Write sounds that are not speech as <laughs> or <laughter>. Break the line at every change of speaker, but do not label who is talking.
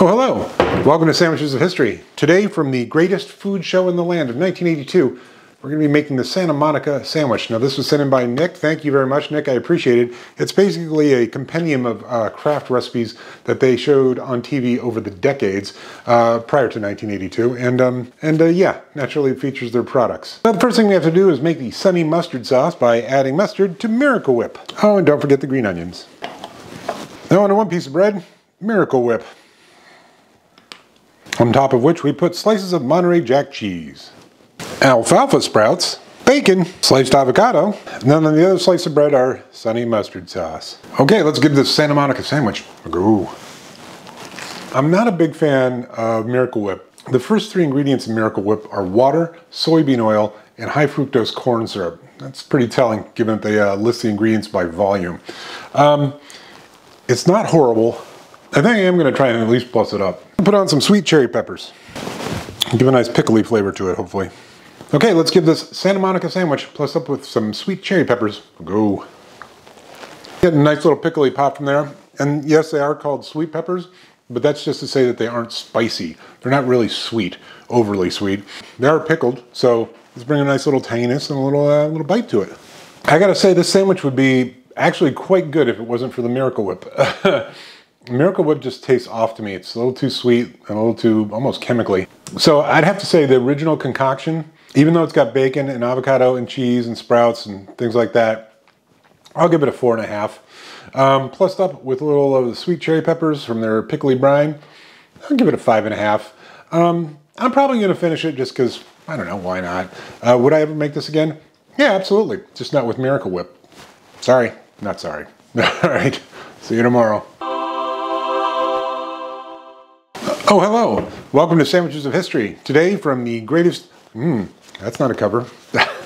Oh, hello. Welcome to Sandwiches of History. Today, from the greatest food show in the land of 1982, we're going to be making the Santa Monica sandwich. Now, this was sent in by Nick. Thank you very much, Nick. I appreciate it. It's basically a compendium of uh, Kraft recipes that they showed on TV over the decades uh, prior to 1982. And, um, and uh, yeah, naturally it features their products. Now, the first thing we have to do is make the sunny mustard sauce by adding mustard to Miracle Whip. Oh, and don't forget the green onions. Now, on one piece of bread, Miracle Whip on top of which we put slices of Monterey Jack cheese, alfalfa sprouts, bacon, sliced avocado, and then on the other slice of bread our sunny mustard sauce. Okay, let's give this Santa Monica sandwich a go. I'm not a big fan of Miracle Whip. The first three ingredients in Miracle Whip are water, soybean oil, and high fructose corn syrup. That's pretty telling given that they uh, list the ingredients by volume. Um, it's not horrible, I think I am going to try and at least plus it up. Put on some sweet cherry peppers. Give a nice pickly flavor to it, hopefully. Okay, let's give this Santa Monica sandwich plus up with some sweet cherry peppers. Go. Get a nice little pickly pop from there. And yes, they are called sweet peppers, but that's just to say that they aren't spicy. They're not really sweet, overly sweet. They are pickled, so let's bring a nice little tanginess and a little, uh, little bite to it. I gotta say, this sandwich would be actually quite good if it wasn't for the Miracle Whip. <laughs> Miracle Whip just tastes off to me. It's a little too sweet and a little too almost chemically. So I'd have to say the original concoction, even though it's got bacon and avocado and cheese and sprouts and things like that, I'll give it a four and a half. Um, plussed up with a little of the sweet cherry peppers from their pickly brine, I'll give it a five and a half. Um, I'm probably going to finish it just because, I don't know, why not? Uh, would I ever make this again? Yeah, absolutely. Just not with Miracle Whip. Sorry, not sorry. <laughs> All right, see you tomorrow. Oh, hello. Welcome to Sandwiches of History. Today from the greatest, mmm, that's not a cover. <laughs>